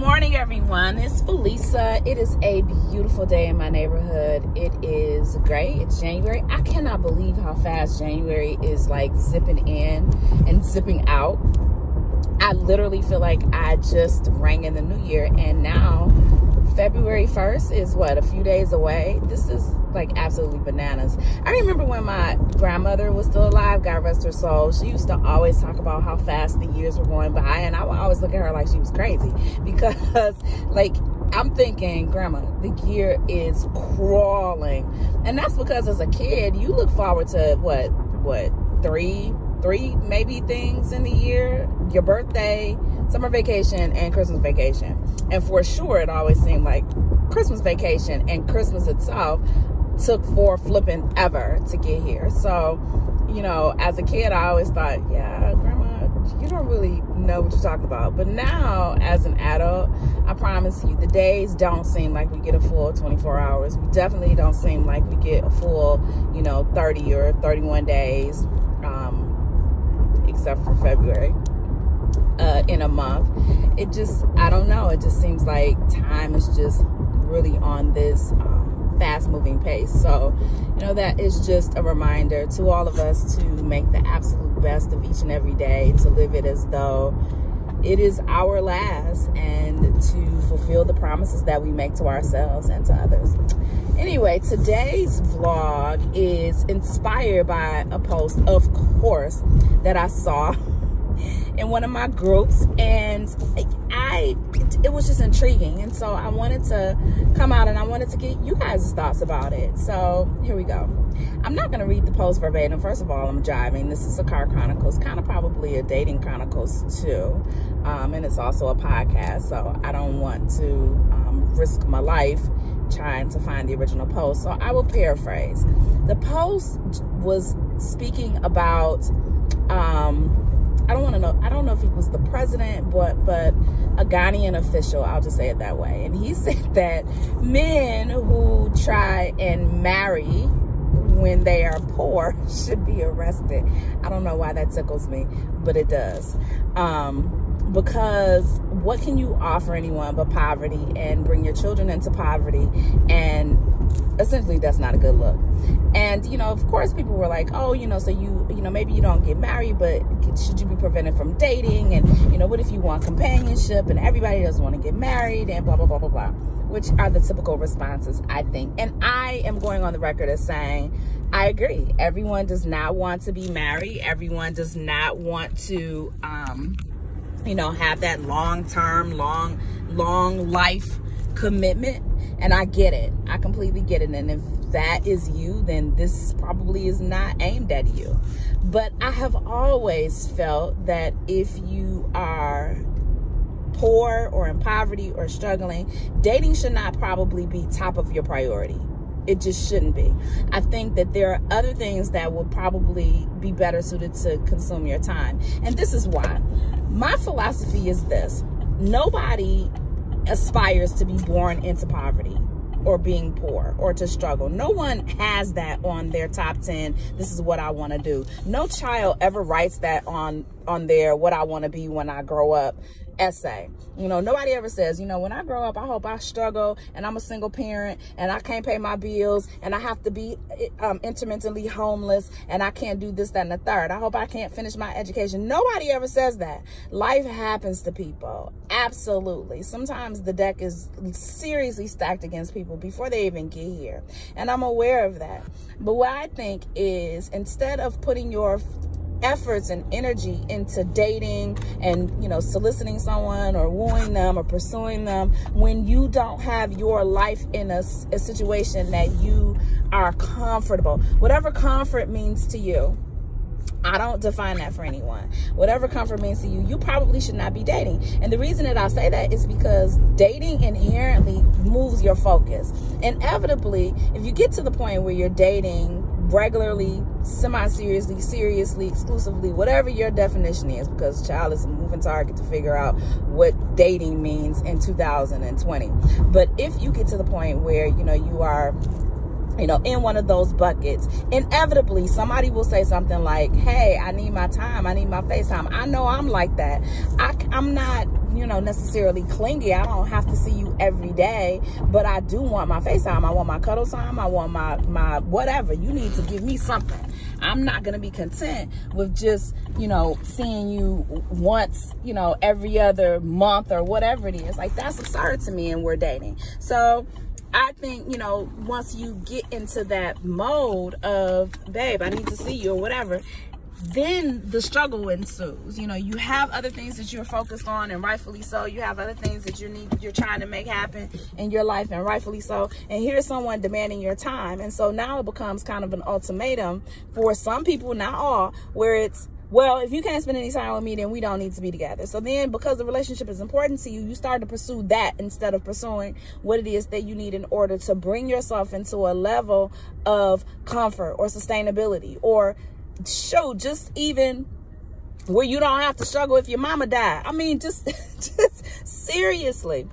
morning everyone. It's felisa. It is a beautiful day in my neighborhood. It is great it's january. I cannot believe how fast january is like zipping in and zipping out. I literally feel like i just rang in the new year and now February 1st is what, a few days away? This is like absolutely bananas. I remember when my grandmother was still alive, God rest her soul, she used to always talk about how fast the years were going by. And I would always look at her like she was crazy because, like, I'm thinking, Grandma, the year is crawling. And that's because as a kid, you look forward to what, what, three, three maybe things in the year your birthday, summer vacation, and Christmas vacation. And for sure, it always seemed like Christmas vacation and Christmas itself took for flipping ever to get here. So, you know, as a kid, I always thought, yeah, grandma, you don't really know what you're talking about. But now, as an adult, I promise you, the days don't seem like we get a full 24 hours. We definitely don't seem like we get a full, you know, 30 or 31 days, except for February uh, in a month. It just, I don't know. It just seems like time is just really on this um, fast moving pace. So, you know, that is just a reminder to all of us to make the absolute best of each and every day, to live it as though it is our last and to fulfill the promises that we make to ourselves and to others. Anyway, today's vlog is inspired by a post, of course, that I saw in one of my groups and I it was just intriguing. And so I wanted to come out and I wanted to get you guys' thoughts about it. So here we go. I'm not going to read the post verbatim. First of all I'm driving. This is a car chronicles kind of probably a dating chronicles too. Um, and it's also a podcast so I don't want to um, risk my life trying to find the original post. So I will paraphrase. The post was speaking about um, I don't want to know. I don't know if he was the president, but but a Ghanaian official. I'll just say it that way. And he said that men who try and marry when they are poor should be arrested. I don't know why that tickles me, but it does. Um, because what can you offer anyone but poverty and bring your children into poverty? And essentially that's not a good look. And you know of course people were like oh you know so you you know maybe you don't get married but should you be prevented from dating? And you know what if you want companionship and everybody doesn't want to get married? And blah blah blah blah blah which are the typical responses i think. And i am going on the record as saying i agree. Everyone does not want to be married. Everyone does not want to um you know have that long term long long life commitment and I get it. I completely get it. And if that is you, then this probably is not aimed at you. But I have always felt that if you are poor or in poverty or struggling, dating should not probably be top of your priority. It just shouldn't be. I think that there are other things that will probably be better suited to consume your time. And this is why. My philosophy is this. Nobody aspires to be born into poverty or being poor or to struggle. No one has that on their top 10. This is what I want to do. No child ever writes that on on their what I want to be when I grow up essay. You know, nobody ever says, you know, when I grow up, I hope I struggle and I'm a single parent and I can't pay my bills and I have to be um, intermittently homeless and I can't do this, that, and the third. I hope I can't finish my education. Nobody ever says that. Life happens to people. Absolutely. Sometimes the deck is seriously stacked against people before they even get here. And I'm aware of that. But what I think is instead of putting your efforts and energy into dating and you know soliciting someone or wooing them or pursuing them when you don't have your life in a, a situation that you are comfortable whatever comfort means to you I don't define that for anyone. Whatever comfort means to you, you probably should not be dating. And the reason that I say that is because dating inherently moves your focus. Inevitably, if you get to the point where you're dating regularly, semi-seriously, seriously, exclusively, whatever your definition is, because child is a moving target to figure out what dating means in 2020. But if you get to the point where, you know, you are you know, in one of those buckets, inevitably somebody will say something like, hey, I need my time. I need my face time. I know I'm like that. I, I'm not you know, necessarily clingy. I don't have to see you every day, but I do want my FaceTime. I want my cuddle time. I want my, my whatever. You need to give me something. I'm not going to be content with just, you know, seeing you once, you know, every other month or whatever it is. Like that's absurd to me and we're dating. So I think, you know, once you get into that mode of, babe, I need to see you or whatever, then the struggle ensues. You know, you have other things that you're focused on, and rightfully so. You have other things that you need, you're trying to make happen in your life, and rightfully so. And here's someone demanding your time, and so now it becomes kind of an ultimatum for some people, not all, where it's well, if you can't spend any time with me, then we don't need to be together. So then, because the relationship is important to you, you start to pursue that instead of pursuing what it is that you need in order to bring yourself into a level of comfort or sustainability or show just even where you don't have to struggle if your mama died. I mean, just, just seriously.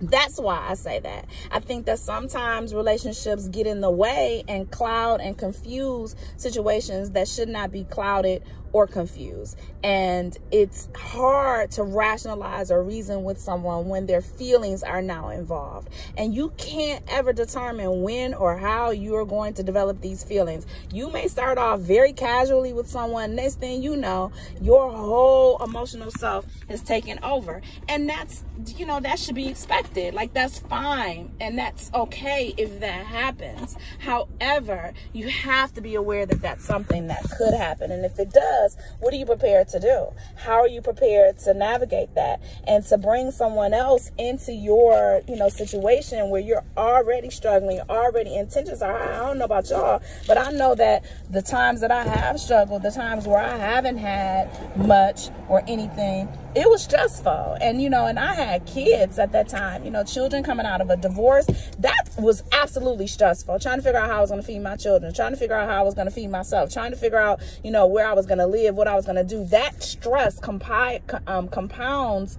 That's why I say that. I think that sometimes relationships get in the way and cloud and confuse situations that should not be clouded or confused. And it's hard to rationalize or reason with someone when their feelings are now involved. And you can't ever determine when or how you are going to develop these feelings. You may start off very casually with someone. Next thing you know, your whole emotional self is taken over. And that's, you know, that should be expected. Like, that's fine. And that's okay if that happens. However, you have to be aware that that's something that could happen. And if it does, does, what are you prepared to do? How are you prepared to navigate that and to bring someone else into your, you know, situation where you're already struggling, already intentions are high. I don't know about y'all, but I know that the times that I have struggled, the times where I haven't had much or anything, it was stressful. And, you know, and I had kids at that time, you know, children coming out of a divorce. That was absolutely stressful. Trying to figure out how I was going to feed my children, trying to figure out how I was going to feed myself, trying to figure out, you know, where I was going to live, what I was going to do. That stress compi- um, compounds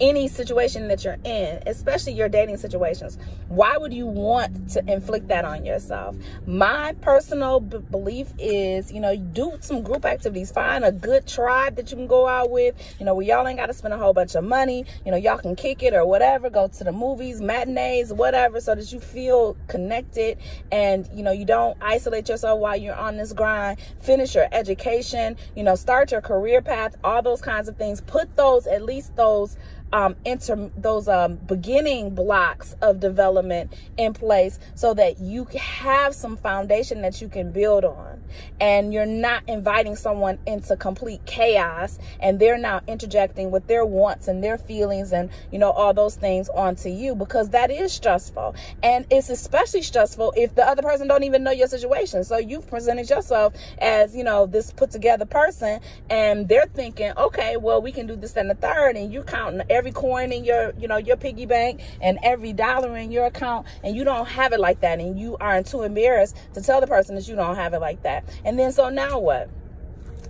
any situation that you're in, especially your dating situations. Why would you want to inflict that on yourself? My personal belief is, you know, do some group activities. Find a good tribe that you can go out with, you know, where y'all ain't got to spend a whole bunch of money. You know, y'all can kick it or whatever, go to the movies, matinees, whatever, so that you feel connected and, you know, you don't isolate yourself while you're on this grind. Finish your education, you know, start your career path, all those kinds of things. Put those, at least those um, enter those um, beginning blocks of development in place so that you have some foundation that you can build on. And you're not inviting someone into complete chaos and they're now interjecting with their wants and their feelings and you know all those things onto you because that is stressful. And it's especially stressful if the other person don't even know your situation. So you've presented yourself as you know this put together person and they're thinking okay well we can do this and the third and you counting every coin in your you know your piggy bank and every dollar in your account and you don't have it like that and you aren't too embarrassed to tell the person that you don't have it like that. And then so now what?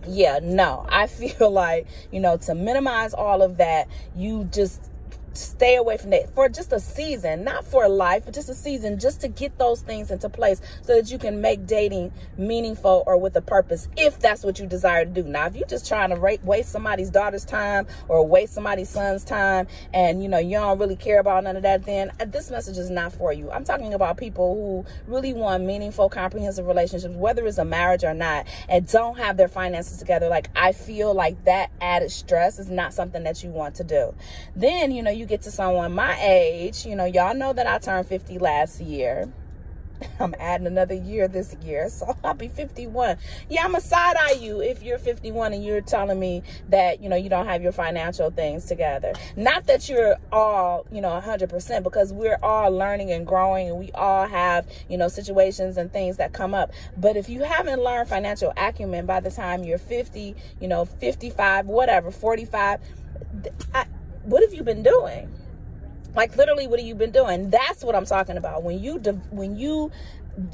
Yeah, no. I feel like, you know, to minimize all of that, you just stay away from that for just a season, not for life, but just a season, just to get those things into place so that you can make dating meaningful or with a purpose if that's what you desire to do. Now, if you're just trying to waste somebody's daughter's time or waste somebody's son's time and you know you don't really care about none of that, then uh, this message is not for you. I'm talking about people who really want meaningful, comprehensive relationships, whether it's a marriage or not, and don't have their finances together. Like, I feel like that added stress is not something that you want to do. Then, you know, you get to someone my age, you know, y'all know that I turned 50 last year. I'm adding another year this year, so I'll be 51. Yeah, I'm a side eye you if you're 51 and you're telling me that, you know, you don't have your financial things together. Not that you're all, you know, 100% because we're all learning and growing and we all have, you know, situations and things that come up. But if you haven't learned financial acumen by the time you're 50, you know, 55, whatever, 45, I, what have you been doing? Like literally, what have you been doing? That's what I'm talking about. When you when you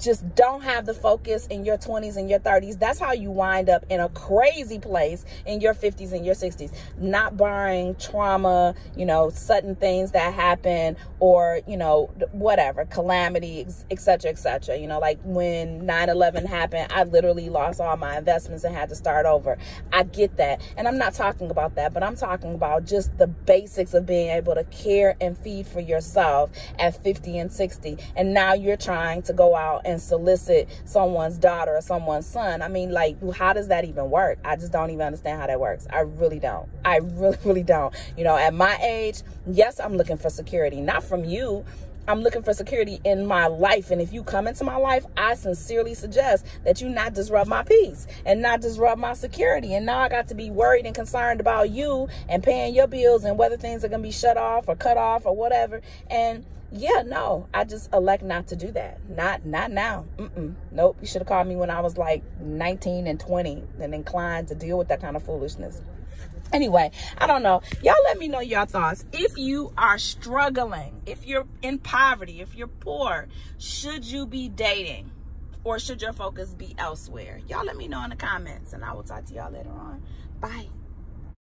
just don't have the focus in your 20s and your 30s, that's how you wind up in a crazy place in your 50s and your 60s. Not barring trauma, you know, sudden things that happen or, you know, whatever, calamity, etc., etc. You know, like when 9/11 happened, I literally lost all my investments and had to start over. I get that. And I'm not talking about that, but I'm talking about just the basics of being able to care and feed for yourself at 50 and 60. And now you're trying to go out and solicit someone's daughter or someone's son. I mean, like, how does that even work? I just don't even understand how that works. I really don't. I really, really don't. You know, at my age, yes, I'm looking for security, not from you. I'm looking for security in my life. And if you come into my life, I sincerely suggest that you not disrupt my peace and not disrupt my security. And now I got to be worried and concerned about you and paying your bills and whether things are going to be shut off or cut off or whatever. And yeah, no, I just elect not to do that. Not, not now. Mm-mm. Nope. You should have called me when I was like 19 and 20 and inclined to deal with that kind of foolishness. Anyway, I don't know. Y'all let me know your thoughts. If you are struggling, if you're in poverty, if you're poor, should you be dating? Or should your focus be elsewhere? Y'all let me know in the comments and I will talk to y'all later on. Bye.